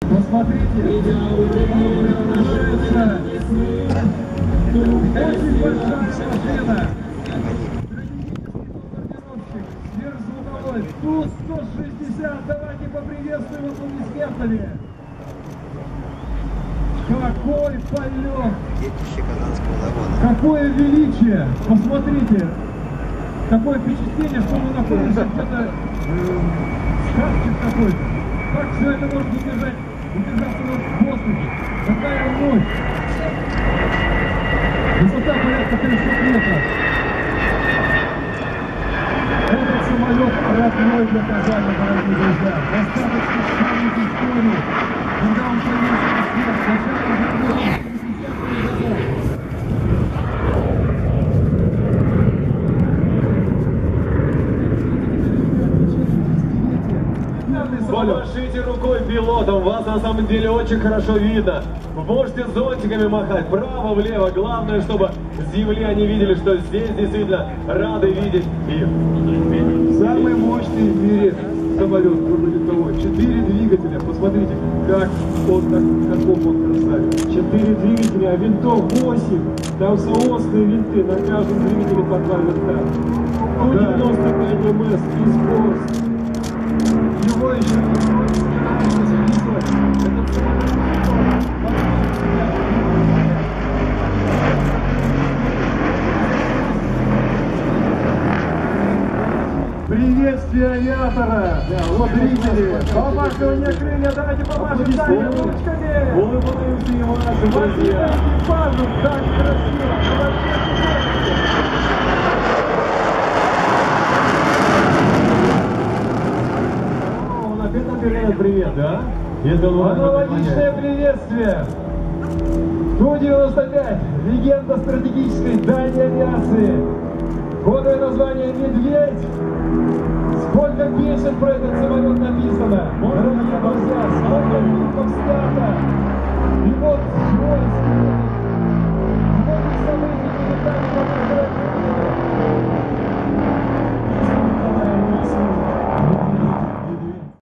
Посмотрите, приближается очень большая машина. Сверхзвуковой Ту-160. Давайте поприветствуем аплодисментами. Какой полет! Какое величие! Посмотрите! Такое впечатление, что мы находимся где-то в сказке какой-то. Как все это может удержать, удержаться в воздухе? Какая мощь! Высота порядка 300 метров. Этот самолет родной для Казани, дорогие друзья. Достаточно вспомнить историю, когда он появился Помашите рукой пилотам, вас на самом деле очень хорошо видно. Можете зонтиками махать вправо, влево. Главное, чтобы с земли они видели, что здесь действительно рады видеть их. Самый мощный в мире самолет грузовиковой. Четыре двигателя. Посмотрите, как он, как, каков он красавец. Четыре двигателя, а винтов восемь. Там соосные винты, на каждом двигателе по два винта. 195 МС и скорость. Приветствие авиатора! Вот зрители! Помахивание крылья, давайте помашем сами ручками! Улыбаемся ему нашим Спасибо друзьям. экипажу! Так красиво! Молодец! Передает привет, да? Аналогичное приветствие! Ту-95, легенда стратегической дальней авиации. Кодовое название «Медведь». Сколько песен про этот самолет написано? Можно